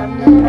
Someday.